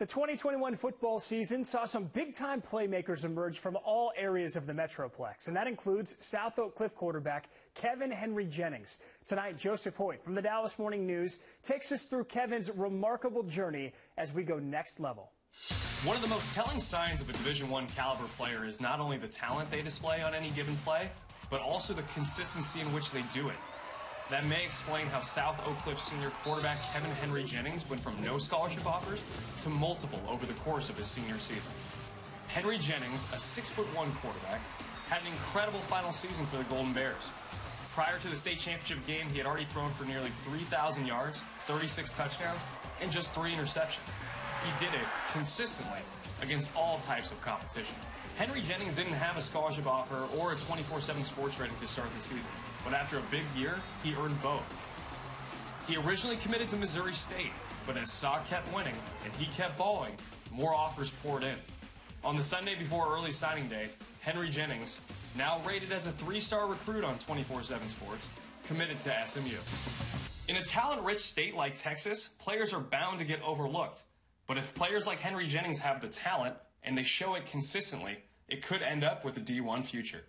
The 2021 football season saw some big time playmakers emerge from all areas of the Metroplex, and that includes South Oak Cliff quarterback Kevin Henry Jennings. Tonight, Joseph Hoyt from the Dallas Morning News takes us through Kevin's remarkable journey as we go next level. One of the most telling signs of a Division One caliber player is not only the talent they display on any given play, but also the consistency in which they do it. That may explain how South Oak Cliff senior quarterback Kevin Henry Jennings went from no scholarship offers to multiple over the course of his senior season. Henry Jennings, a six-foot-one quarterback, had an incredible final season for the Golden Bears. Prior to the state championship game, he had already thrown for nearly 3,000 yards, 36 touchdowns, and just three interceptions. He did it consistently against all types of competition. Henry Jennings didn't have a scholarship offer or a 24-7 sports rating to start the season, but after a big year, he earned both. He originally committed to Missouri State, but as SOC kept winning and he kept balling, more offers poured in. On the Sunday before early signing day, Henry Jennings, now rated as a three-star recruit on 24-7 Sports, committed to SMU. In a talent-rich state like Texas, players are bound to get overlooked. But if players like Henry Jennings have the talent and they show it consistently, it could end up with a D1 future.